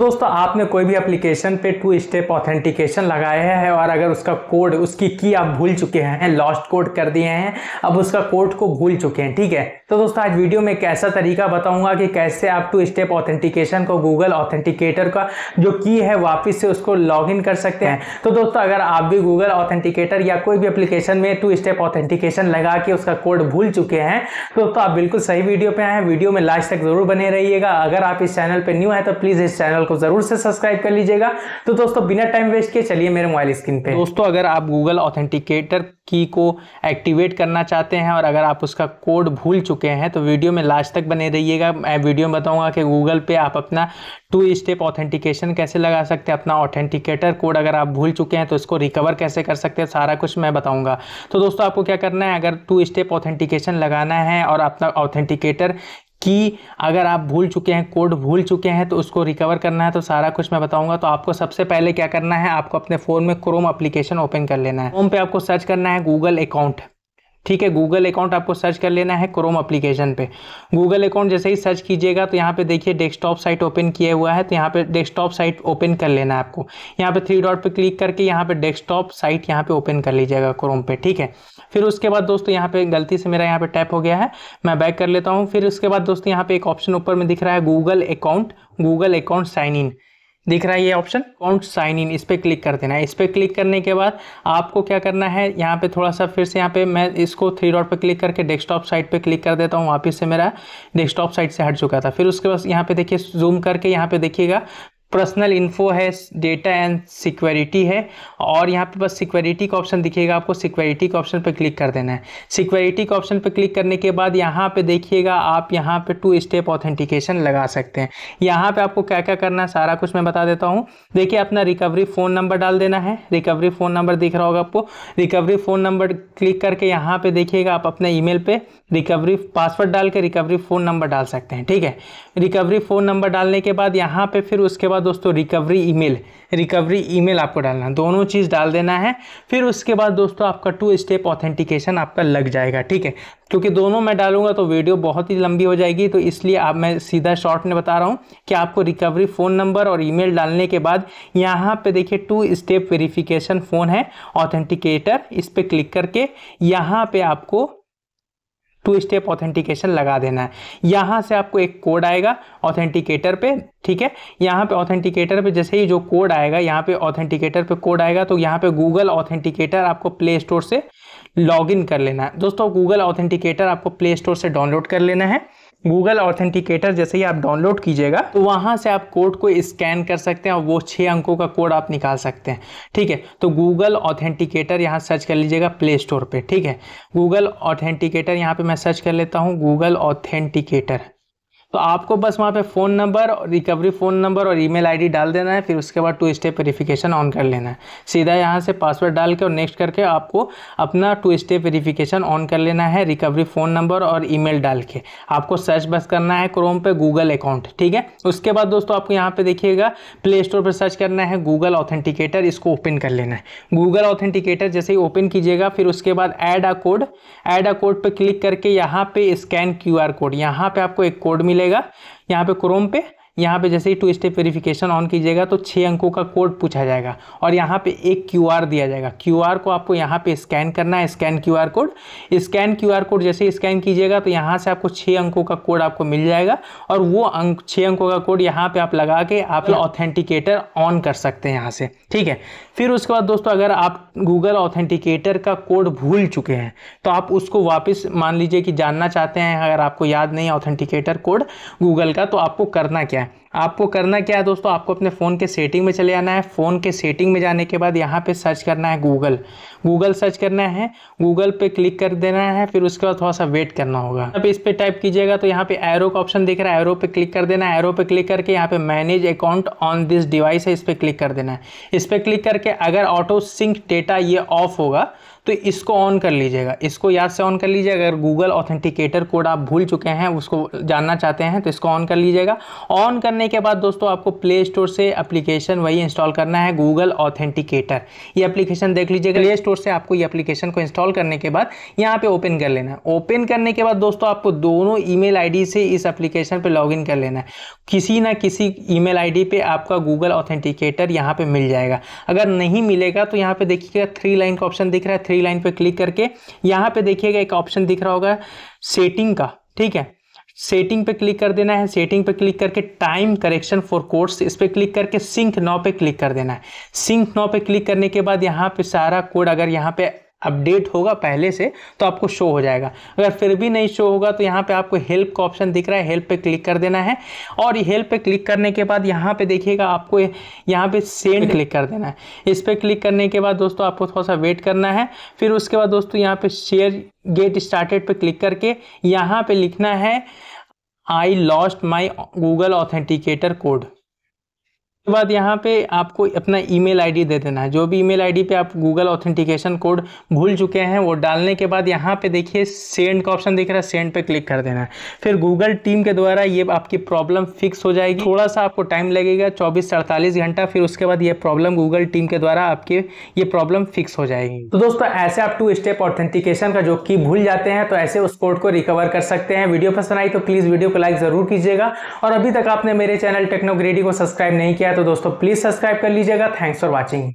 दोस्तों, आपने कोई भी एप्लीकेशन पे टू स्टेप ऑथेंटिकेशन लगाया है और अगर उसका कोड उसकी की आप भूल चुके हैं लॉस्ट कोड कर दिए हैं, अब उसका कोड को भूल चुके हैं, ठीक है? तो दोस्तों, आज वीडियो में एक ऐसा तरीका बताऊँगा कि कैसे आप टू स्टेप ऑथेंटिकेशन को गूगल ऑथेंटिकेटर का जो की है वापस से उसको लॉग कर सकते हैं। तो दोस्तों, अगर आप भी गूगल ऑथेंटिकेटर या कोई भी एप्लीकेशन में टू स्टेप ऑथेंटिकेशन लगा के उसका कोड भूल चुके हैं तो दोस्तों, आप बिल्कुल सही वीडियो पे आए हैं। वीडियो में लास्ट तक ज़रूर बने रहिएगा। अगर आप इस चैनल पर न्यू है तो प्लीज़ इस चैनल को ज़रूर से सब्सक्राइब कर लीजिएगा। तो दोस्तों, बिना टाइम वेस्ट किए चलिए मेरे मोबाइल स्क्रीन पे। दोस्तों, अगर आप गूगल ऑथेंटिकेटर की को एक्टिवेट करना चाहते हैं और अगर आप उसका कोड भूल चुके हैं तो वीडियो में लास्ट तक बने रहिएगा। मैं वीडियो में बताऊँगा कि गूगल पे आप अपना टू स्टेप ऑथेंटिकेशन कैसे लगा सकते हैं, अपना ऑथेंटिकेटर कोड अगर आप भूल चुके हैं तो इसको रिकवर कैसे कर सकते हैं, सारा कुछ मैं बताऊँगा। तो दोस्तों, आपको क्या करना है? अगर टू स्टेप ऑथेंटिकेशन लगाना है और अपना ऑथेंटिकेटर कि अगर आप भूल चुके हैं, कोड भूल चुके हैं तो उसको रिकवर करना है तो सारा कुछ मैं बताऊँगा। तो आपको सबसे पहले क्या करना है, आपको अपने फ़ोन में क्रोम एप्लीकेशन ओपन कर लेना है। क्रोम पे आपको सर्च करना है गूगल अकाउंट ठीक है गूगल अकाउंट आपको सर्च कर लेना है क्रोम एप्लीकेशन पे। गूगल अकाउंट जैसे ही सर्च कीजिएगा तो यहाँ पे देखिए डेस्कटॉप साइट ओपन किया हुआ है तो यहाँ पे डेस्कटॉप साइट ओपन कर लेना है आपको। यहाँ पे थ्री डॉट पे क्लिक करके यहाँ पे डेस्कटॉप साइट यहाँ पे ओपन कर लीजिएगा क्रोम पे, ठीक है? फिर उसके बाद दोस्तों, यहाँ पे गलती से मेरा यहाँ पे टैप हो गया है, मैं बैक कर लेता हूँ। फिर उसके बाद दोस्तों, यहाँ पे एक ऑप्शन ऊपर में दिख रहा है Google account Google account sign in दिख रहा है ये ऑप्शन अकाउंट साइन इन इस पर क्लिक कर देना है। इस पर क्लिक करने के बाद आपको क्या करना है? यहाँ पे थोड़ा सा फिर से यहाँ पे मैं इसको थ्री डॉट पे क्लिक करके डेस्कटॉप साइट पे क्लिक कर देता हूँ। वापस से मेरा डेस्कटॉप साइट से हट चुका था। फिर उसके बाद यहाँ पे देखिए जूम करके यहाँ पे देखिएगा। पर्सनल इन्फो है डेटा एंड सिक्योरिटी है। और यहाँ पे बस सिक्योरिटी का ऑप्शन दिखेगा आपको सिक्योरिटी का ऑप्शन पर क्लिक कर देना है। सिक्योरिटी का ऑप्शन पर क्लिक करने के बाद यहाँ पे देखिएगा, आप यहाँ पे टू स्टेप ऑथेंटिकेशन लगा सकते हैं। यहाँ पे आपको क्या क्या करना है, सारा कुछ मैं बता देता हूँ। देखिए, अपना रिकवरी फ़ोन नंबर डाल देना है। रिकवरी फ़ोन नंबर दिख रहा होगा आपको। रिकवरी फ़ोन नंबर क्लिक करके यहाँ पर देखिएगा आप अपने ईमेल पे रिकवरी पासवर्ड डाल के रिकवरी फ़ोन नंबर डाल सकते हैं। ठीक है? रिकवरी फ़ोन नंबर डालने के बाद यहाँ पर फिर उसके बाद दोस्तों रिकवरी ईमेल रिकवरी ईमेल आपको डालना। दोनों चीज़ डाल देना है, फिर उसके बाद दोस्तों आपका टू स्टेप ऑथेंटिकेशन आपका लग जाएगा, ठीक है? क्योंकि दोनों मैं डालूँगा तो वीडियो बहुत ही लंबी हो जाएगी तो इसलिए आप मैं सीधा शॉर्ट में बता रहा हूँ कि आपको रिकवरी फ़ोन नंबर और ईमेल डालने के बाद यहाँ पे देखिए टू स्टेप वेरिफिकेशन फ़ोन है ऑथेंटिकेटर इस पर क्लिक करके यहाँ पे आपको टू स्टेप ऑथेंटिकेशन लगा देना है। यहाँ से आपको एक कोड आएगा ऑथेंटिकेटर पे, ठीक है? यहाँ पे ऑथेंटिकेटर पे जैसे ही जो कोड आएगा, यहाँ पे ऑथेंटिकेटर पे कोड आएगा तो यहाँ पे गूगल ऑथेंटिकेटर आपको प्ले स्टोर से लॉगिन कर लेना है। दोस्तों गूगल ऑथेंटिकेटर आपको प्ले स्टोर से डाउनलोड कर लेना है। गूगल ऑथेंटिकेटर जैसे ही आप डाउनलोड कीजिएगा तो वहाँ से आप कोड को स्कैन कर सकते हैं और वो छः अंकों का कोड आप निकाल सकते हैं। ठीक है तो गूगल ऑथेंटिकेटर यहाँ सर्च कर लीजिएगा प्ले स्टोर पर ठीक है, गूगल ऑथेंटिकेटर यहाँ पर मैं सर्च कर लेता हूँ, गूगल ऑथेंटिकेटर। तो आपको बस वहाँ पे phone number recovery phone number और ईमेल आईडी डाल देना है, फिर उसके बाद टू स्टेप वेरीफिकेशन ऑन कर लेना है। सीधा यहाँ से पासवर्ड डाल के और नेक्स्ट करके आपको अपना टू स्टेप वेरीफिकेशन ऑन कर लेना है रिकवरी फ़ोन नंबर और ईमेल डाल के। आपको सर्च बस करना है क्रोम पे गूगल अकाउंट ठीक है? उसके बाद दोस्तों आपको यहाँ पर देखिएगा प्ले स्टोर पर सर्च करना है गूगल ऑथेंटिकेटर इसको ओपन कर लेना है। गूगल ऑथेंटिकेटर जैसे ही ओपन कीजिएगा, फिर उसके बाद add a code add a code पर क्लिक करके यहाँ पे स्कैन क्यूआर कोड यहाँ पे आपको एक कोड मिलेगा। मिलेगा। यहाँ पे क्रोम पे यहाँ पे जैसे ही टू स्टेप वेरिफिकेशन ऑन कीजिएगा तो छः अंकों का कोड पूछा जाएगा। और यहाँ पे एक क्यूआर दिया जाएगा। क्यूआर को आपको यहाँ पे स्कैन करना है scan QR code scan QR code जैसे ही स्कैन कीजिएगा तो यहाँ से आपको छः अंकों का कोड आपको मिल जाएगा। और वो अंक छः अंकों का कोड यहाँ पर आप लगा के आप ऑथेंटिकेटर ऑन कर सकते हैं यहाँ से। ठीक है? फिर उसके बाद दोस्तों अगर आप गूगल ऑथेंटिकेटर का कोड भूल चुके हैं तो आप उसको वापस मान लीजिए कि जानना चाहते हैं अगर आपको याद नहीं ऑथेंटिकेटर कोड गूगल का तो आपको करना क्या है? there. आपको करना क्या है दोस्तों? आपको अपने फ़ोन के सेटिंग में चले जाना है। फ़ोन के सेटिंग में जाने के बाद यहाँ पे सर्च करना है गूगल। गूगल सर्च करना है। गूगल पे क्लिक कर देना है, फिर उसके बाद थोड़ा सा वेट करना होगा। अब इस पर टाइप कीजिएगा तो यहाँ पे एरो का ऑप्शन दिख रहा है। एरो पे क्लिक कर देना है। एरो पे क्लिक करके यहाँ पे manage account on this device है। इस पर क्लिक कर देना है। इस पर क्लिक करके अगर ऑटो सिंक डेटा ये ऑफ़ होगा तो इसको ऑन कर लीजिएगा। इसको याद से ऑन कर लीजिएगा। अगर गूगल ऑथेंटिकेटर कोड आप भूल चुके हैं, उसको जानना चाहते हैं तो इसको ऑन कर लीजिएगा। ऑन करने करने के बाद दोस्तों आपको प्ले स्टोर से एप्लीकेशन वही इंस्टॉल करना है गूगल ऑथेंटिकेटर ये एप्लीकेशन देख लीजिएगा प्ले स्टोर से आपको ये एप्लीकेशन को इंस्टॉल करने के बाद यहाँ पे ओपन कर लेना है। ओपन करने के बाद दोस्तों आपको दोनों ईमेल आईडी से इस एप्लीकेशन पे लॉगिन कर लेना है। किसी ना किसी ईमेल आईडी पे आपका गूगल ऑथेंटिकेटर यहाँ पे मिल जाएगा। अगर नहीं मिलेगा तो यहाँ पे देखिएगा थ्री लाइन का ऑप्शन दिख रहा है। थ्री लाइन पे क्लिक करके यहाँ पे देखिएगा एक ऑप्शन दिख रहा होगा सेटिंग का, ठीक है? सेटिंग पे क्लिक कर देना है। सेटिंग पे क्लिक करके टाइम करेक्शन फॉर कोर्स इस पर क्लिक करके सिंक नौ पे क्लिक कर देना है। सिंक नौ पे क्लिक करने के बाद यहाँ पे सारा कोड अगर यहाँ पे अपडेट होगा पहले से तो आपको शो हो जाएगा। अगर फिर भी नहीं शो होगा तो यहाँ पे आपको हेल्प का ऑप्शन दिख रहा है। हेल्प पे क्लिक कर देना है। और हेल्प पे क्लिक करने के बाद यहाँ पे देखिएगा, आपको यहाँ पे सेंड क्लिक कर देना है। इस पर क्लिक करने के बाद दोस्तों आपको थोड़ा सा वेट करना है। फिर उसके बाद दोस्तों यहाँ पे शेयर गेट स्टार्टेड पे क्लिक करके यहाँ पे लिखना है I lost my Google authenticator code के बाद यहाँ पे आपको अपना ईमेल आईडी दे देना है। जो भी ईमेल आईडी पे आप गूगल ऑथेंटिकेशन कोड भूल चुके हैं, वो डालने के बाद यहाँ पे देखिए सेंड का ऑप्शन दिख रहा है सेंड पे क्लिक कर देना है। फिर गूगल टीम के द्वारा ये आपकी प्रॉब्लम फिक्स हो जाएगी। थोड़ा सा आपको टाइम लगेगा, चौबीस अड़तालीस घंटा, फिर उसके बाद ये प्रॉब्लम गूगल टीम के द्वारा आपके ये प्रॉब्लम फिक्स हो जाएगी। तो दोस्तों, ऐसे आप टू स्टेप ऑथेंटिकेशन का जो की भूल जाते हैं तो ऐसे उस कोड को रिकवर कर सकते हैं। वीडियो पसंद आई तो प्लीज़ वीडियो को लाइक ज़रूर कीजिएगा। और अभी तक आपने मेरे चैनल टेक्नोग्रेडी को सब्सक्राइब नहीं किया तो दोस्तों प्लीज़ सब्सक्राइब कर लीजिएगा। Thanks for watching